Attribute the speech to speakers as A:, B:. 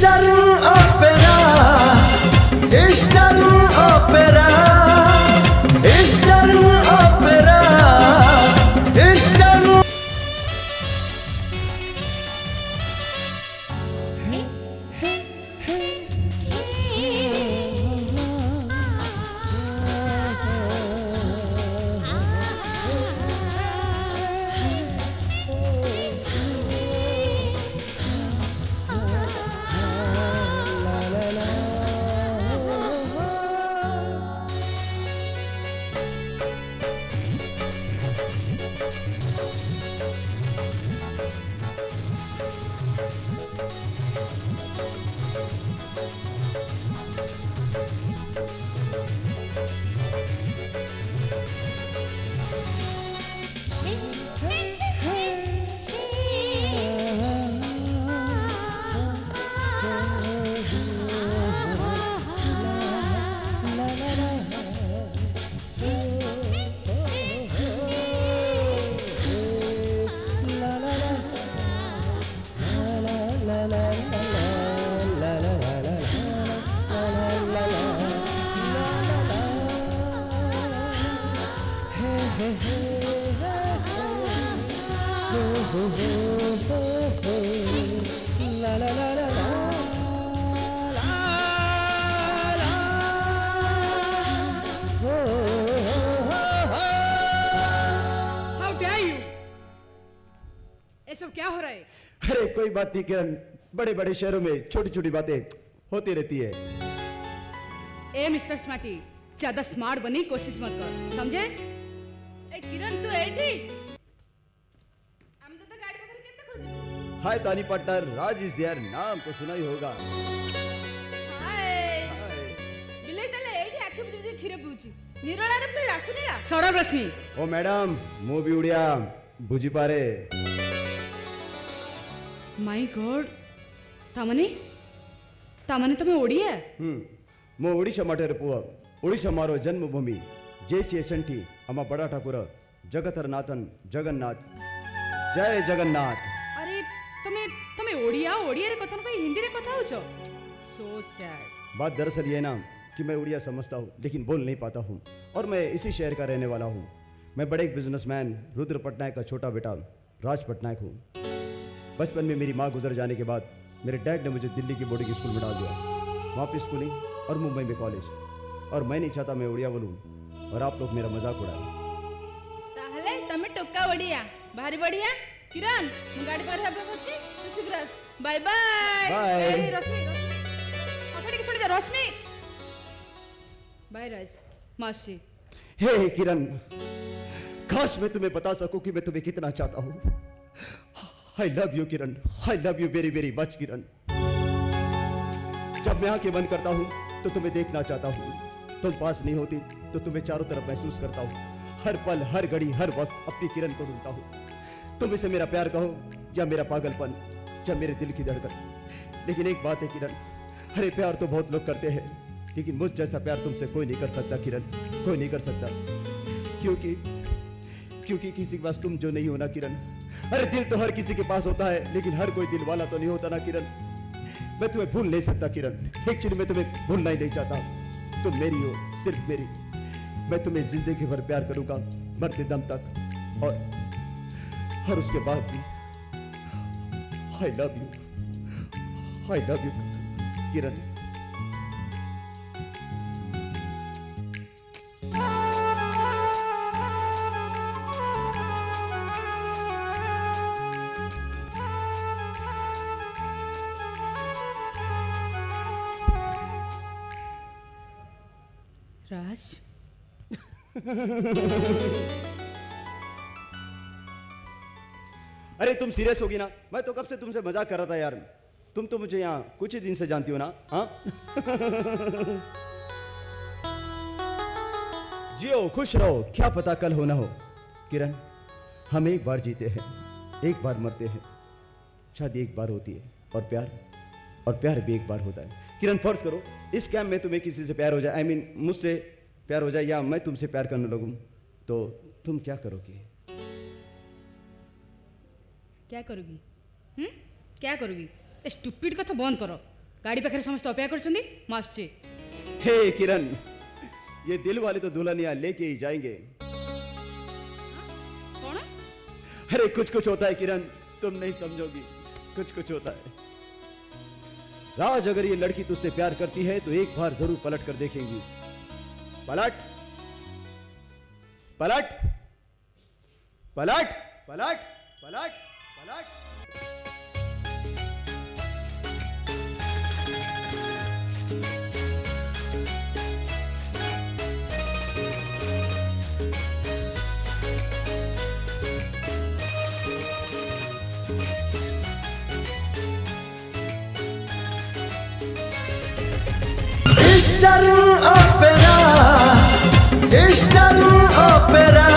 A: Charlie. Música सब क्या हो रहा है?
B: अरे कोई बात नहीं किरण। बड़े बड़े शहरों में छोटी छोटी बातें होती रहती है।
A: ए मिस्टर स्मार्टी ज़्यादा स्मार्ट बनने की कोशिश मत कर समझे?
B: हाय तानी पट्टर. राज इज़ देयर नाम तो सुना ही होगा.
C: हाय. बिले तले एठी आखी बुझे बुझे खीरे पूछी निरोला रे पे रासु
A: निरा सरब रश्मि.
B: ओ मैडम मो भी उड़िया. बुझी पारे.
A: My God. तामने? तामने तमे ओडिया
B: हम हम्म. मो ओडिशा रे पुआ. ओडिशा मारो जन्मभूमि. जय श्री शंठी अम बड़ा ठाकुर जगतर नाथन जगन्नाथ। जय जगन्नाथ।
A: अरे तुम्हें तुम्हें ओडिया ओडिया रे कथन कोई हिंदी रे कथा हो सो सैड
B: बात दरअसल ये ना कि मैं उड़िया समझता हूँ लेकिन बोल नहीं पाता हूँ और मैं इसी शहर का रहने वाला हूँ। मैं बड़े एक बिजनेसमैन रुद्र पटनायक का छोटा बेटा राज पटनायक हूँ। बचपन में मेरी माँ गुजर जाने के बाद मेरे डैड ने मुझे दिल्ली की बोर्डिंग स्कूल में डाल दिया। वहाँ स्कूलिंग और मुंबई में कॉलेज और मैं नहीं चाहता मैं उड़िया बोलूँ। और आप लोग मेरा मज़ाक
C: उड़ा रहे ताहले तमे टोका बढ़िया भारी बढ़िया किरण मु गाड़ी पर हेल्प करछि तुसी ब्रश बाय
B: बाय।
A: ए रश्मि। कथा ठीक सुन जा रश्मि। बाय राज। मासी।
B: हे किरण। काश मैं तुम्हें बता सकूँ कि मैं तुम्हें कितना चाहता हूँ। I love you Kiran. I love you very very much Kiran. जब मैं आके बंद करता हूँ तो तुम्हें देखना चाहता हूँ। तुम पास नहीं होती तो तुम्हें चारों तरफ़ महसूस करता हूँ। हर पल, हर घड़ी, हर वक्त अपनी किरण को ढूंढता हूँ। तुम इसे मेरा प्यार कहो, या मेरा पागलपन, या मेरे दिल की धड़कन। लेकिन एक बात है किरण, अरे प्यार तो बहुत लोग करते हैं, लेकिन मुझ जैसा प्यार तुमसे कोई नहीं कर सकता किरण, कोई नहीं कर सकता। क्योंकि क्योंकि किसी के पास तुम जो नहीं हो ना किरण। अरे दिल तो हर किसी के पास होता है, लेकिन हर कोई दिल वाला तो नहीं होता ना किरण। मैं तुम्हें भूल नहीं सकता, किरण। एक्चुअली मैं तुम्हें भूलना ही नहीं चाहता। तुम मेरी हो, सिर्फ़ मेरी। मैं तुम्हें ज़िंदगी भर प्यार करूँगा, मरते दम तक। और और उसके बाद भी। I love you I love you Kiran.
A: Raj
B: अरे, तुम सीरियस होगी ना? मैं तो कब से तुमसे मज़ाक कर रहा था यार? तुम तो मुझे यहाँ कुछ ही दिन से जानती हो ना? हाँ? जियो, खुश रहो। क्या पता कल हो ना हो। किरण, हम एक बार जीते हैं। एक बार मरते हैं। शादी एक बार होती है। और प्यार और प्यार भी एक बार होता है। किरण फोर्स करो। इस कैम्प में तुम्हें किसी से प्यार हो जाए। आई I मीन mean, मुझसे प्यार हो जाए या मैं तुमसे प्यार करने लगूं तो तुम क्या करोगी?
A: क्या करोगी? हुँ? क्या करोगी? स्टुपिड कथा बंद करो। गाड़ी पाखे समस्त अपेक्षा कर आसुचे
B: हे किरण ये दिल वाले तो दुल्हनिया लेके ही जाएँगे।
A: हाँ? कौन?
B: अरे कुछ कुछ होता है किरण तुम नहीं समझोगी। कुछ कुछ होता है। राज, अगर ये लड़की तुझसे प्यार करती है तो एक बार ज़रूर पलट कर देखेंगी। पलट। पलट। पलट। पलट। पलट। पलट।
D: Eastern Opera Eastern Opera